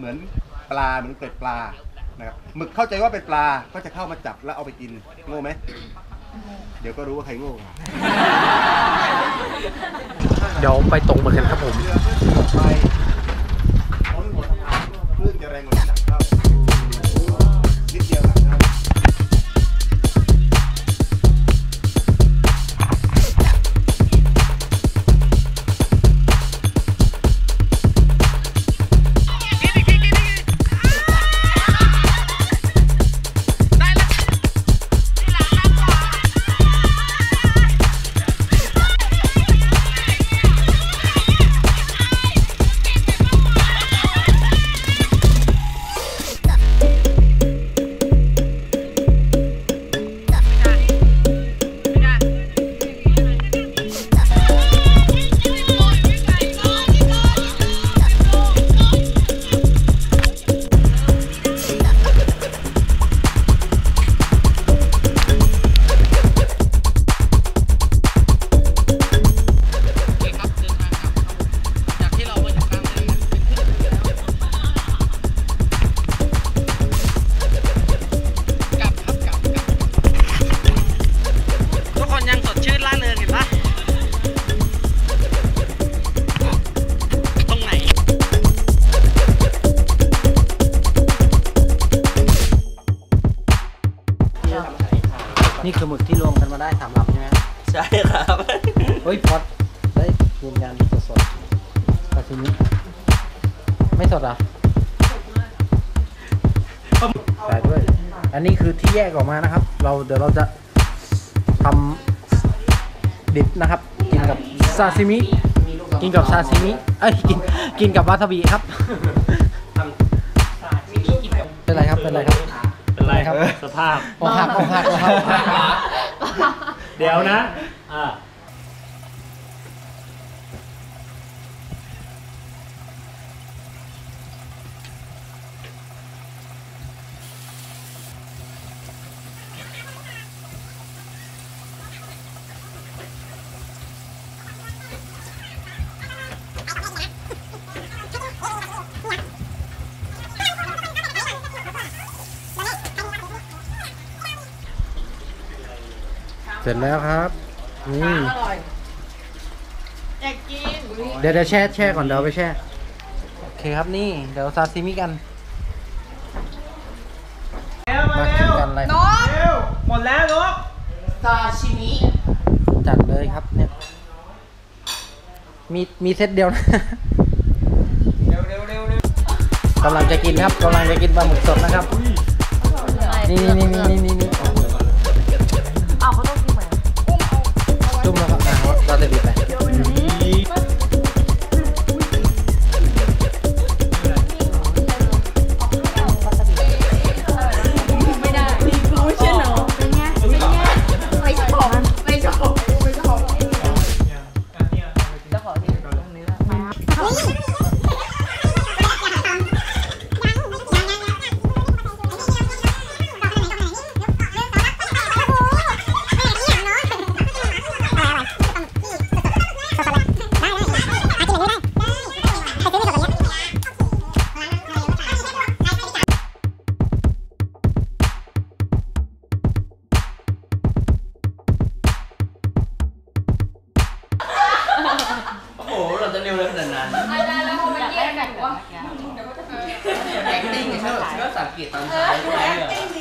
เหมือนปลาเหมือนเกล็ดปลานะครับหมึกเข้าใจว่าเป็นปลาก็จะเข้ามาจับแล้วเอาไปกินโง่ไหมเดี๋ยวก็รู้ว่าใครโง่เดี๋ยวไปตรงมากันครับผม นี่คือหมึกที่รวมกันมาได้สามลำใช่ไหมใช่ครับ เฮ้ยพอดได้ยืนยันสดๆซาซิมิไม่สดเหรอะใส่ด้วย อันนี้คือที่แยกออกมานะครับ เราเดี๋ยวเราจะทำดิบนะครับ กินกับซาซิมิ กินกับซาซิมิ เอ้ยกินกินกับวาซาบิครับ เป็นไรครับ เป็นไรครับเป็นไร ครับ สภาพ อกหักอกหักอกหัก เดี๋ยวนะอ่า เสร็จแล้วครับ นี่อยากกินเดี๋ยวเดี๋ยวแช่แช่ก่อนเดี๋ยวเอาไปแช่ โอเคครับนี่ เดี๋ยวซาชิมิกันมากินกันเลยนกหมดแล้วนกซาชิมิจัดเลยครับเนี่ย มีมีเซตเดียวนะ เร็วเร็วเร็วเร็วกำลังจะกินครับกำลังจะกินปลาหมึกสดนะครับ นี่นี่นี่นี่นี่นี่ นาดนั้นอยากได้แบบว่าแอคติ้งใช่ไหมชื่อภาษาอังกฤษตอนท้ายใช่ไหม